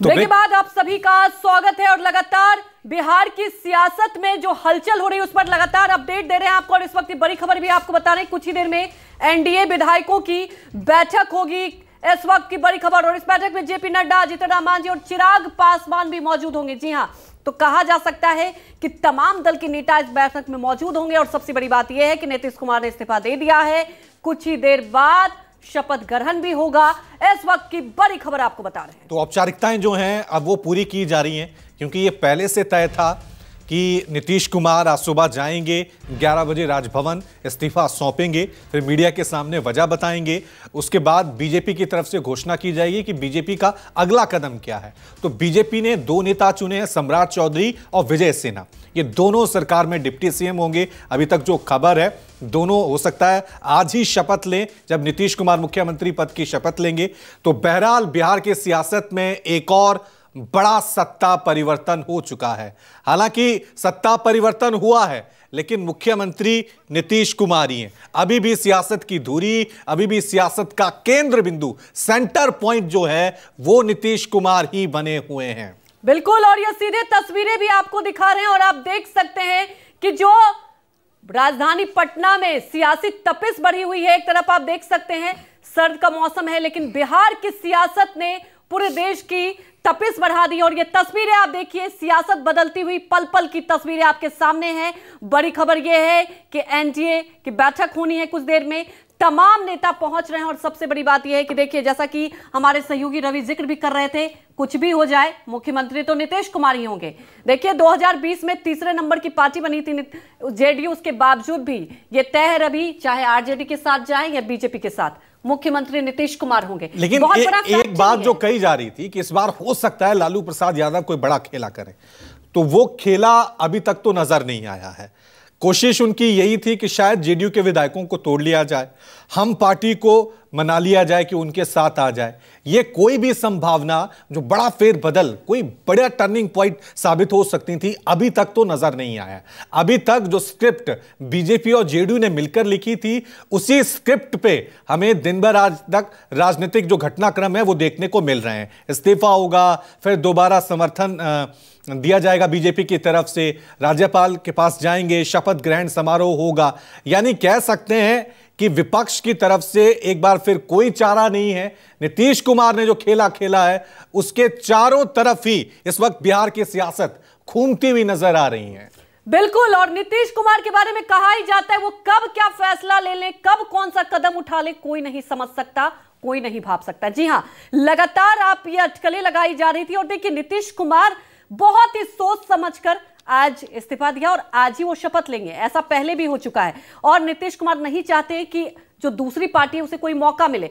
तो के बाद आप सभी का स्वागत है और लगातार बिहार की सियासत में जो हलचल हो रही है उस पर लगातार अपडेट दे रहे हैं आपको और इस वक्त बड़ी खबर भी आपको बता रहे हैं कुछ ही देर में एनडीए विधायकों की बैठक होगी इस वक्त की बड़ी खबर और इस बैठक में जेपी नड्डा जितन राम जी और चिराग पासवान भी मौजूद होंगे। जी हाँ तो कहा जा सकता है कि तमाम दल के नेता इस बैठक में मौजूद होंगे और सबसे बड़ी बात यह है कि नीतीश कुमार ने इस्तीफा दे दिया है। कुछ ही देर बाद शपथ ग्रहण भी होगा। इस वक्त की बड़ी खबर आपको बता रहे हैं। तो औपचारिकताएँ जो हैं, अब वो पूरी की जा रही हैं, क्योंकि ये पहले से तय था कि नीतीश कुमार आज सुबह जाएँगे 11 बजे राजभवन इस्तीफा सौंपेंगे, फिर मीडिया के सामने वजह बताएँगे। उसके बाद बीजेपी की तरफ़ से घोषणा की जाएगी कि बीजेपी का अगला कदम क्या है। तो बीजेपी ने दो नेता चुने हैं, सम्राट चौधरी और विजय सिन्हा। ये दोनों सरकार में डिप्टी सीएम होंगे। अभी तक जो खबर है, दोनों हो सकता है आज ही शपथ लें, जब नीतीश कुमार मुख्यमंत्री पद की शपथ लेंगे। तो बहरहाल बिहार के सियासत में एक और बड़ा सत्ता परिवर्तन हो चुका है। हालाँकि सत्ता परिवर्तन हुआ है, लेकिन मुख्यमंत्री नीतीश कुमार ही। हैं अभी भी सियासत की धुरी, अभी भी सियासत का केंद्र बिंदु, सेंटर पॉइंट जो है, वो नीतीश कुमार ही बने हुए हैं। बिल्कुल, और ये सीधे तस्वीरें भी आपको दिखा रहे हैं, और आप देख सकते हैं कि जो राजधानी पटना में सियासी तपिस बढ़ी हुई है, एक तरफ़ आप देख सकते हैं, सर्द का मौसम है, लेकिन बिहार की सियासत ने पूरे देश की तपिश बढ़ा दी और ये तस्वीरें आप देखिए, सियासत बदलती हुई पल पल की तस्वीरें आपके सामने हैं। बड़ी खबर यह है कि एनडीए की बैठक होनी है कुछ देर में। तमाम नेता पहुँच रहे हैं और सबसे बड़ी बात यह है कि देखिए जैसा कि हमारे सहयोगी रवि ज़िक्र भी कर रहे थे कुछ भी हो जाए मुख्यमंत्री तो नीतीश कुमार ही होंगे। देखिए 2020 में तीसरे नंबर की पार्टी बनी थी जेडीयू उसके बावजूद भी। ये तय है रवि चाहे आरजेडी के साथ जाए या बीजेपी के साथ मुख्यमंत्री नीतीश कुमार होंगे। लेकिन बहुत ए, बड़ा एक बात जो कही जा रही थी कि इस बार हो सकता है लालू प्रसाद यादव कोई बड़ा खेला करे। तो वो खेला अभी तक तो नज़र नहीं आया है। कोशिश उनकी यही थी कि शायद जेडीयू के विधायकों को तोड़ लिया जाए। हम पार्टी को मना लिया जाए कि उनके साथ आ जाए। ये कोई भी संभावना, जो बड़ा फेर बदल कोई बड़ा टर्निंग पॉइंट साबित हो सकती थी, अभी तक तो नज़र नहीं आया। अभी तक जो स्क्रिप्ट बीजेपी और जेडीयू ने मिलकर लिखी थी, उसी स्क्रिप्ट पे हमें दिन भर आज तक राजनीतिक जो घटनाक्रम है, वो देखने को मिल रहे हैं। इस्तीफा होगा, फिर दोबारा समर्थन दिया जाएगा बीजेपी की तरफ़ से। राज्यपाल के पास जाएँगे, शपथ ग्रहण समारोह होगा। यानी कह सकते हैं कि विपक्ष की तरफ़ से एक बार फिर कोई चारा नहीं है। नीतीश कुमार ने जो खेला खेला है, उसके चारों तरफ़ ही इस वक्त बिहार की सियासत घूमती हुई नज़र आ रही है। बिल्कुल, और नीतीश कुमार के बारे में कहा ही जाता है, वो कब क्या फैसला ले ले, कब कौन सा कदम उठा ले, कोई नहीं समझ सकता, कोई नहीं भाप सकता। जी हाँ, लगातार आप ये अटकलें लगाई जा रही थी और देखिए, नीतीश कुमार बहुत ही सोच समझकर आज इस्तीफा दिया और आज ही वो शपथ लेंगे। ऐसा पहले भी हो चुका है। और नीतीश कुमार नहीं चाहते कि जो दूसरी पार्टी है, उसे कोई मौका मिले।